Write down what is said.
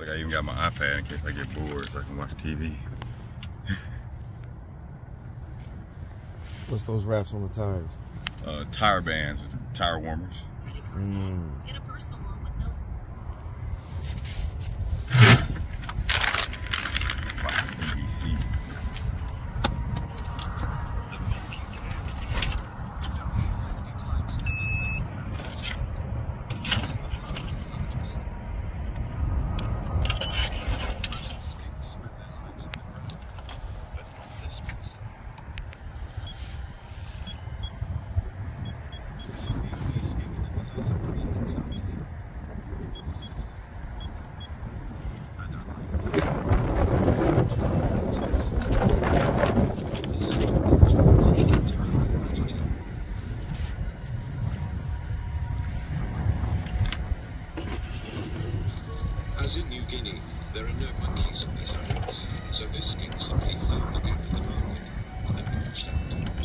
Like I even got my iPad in case I get bored so I can watch TV. What's those wraps on the tires? Uh, tire bands, tire warmers. Mm. Wow, As in New Guinea, there are no monkeys on these islands, so this king simply found the gap in the market and then branched out.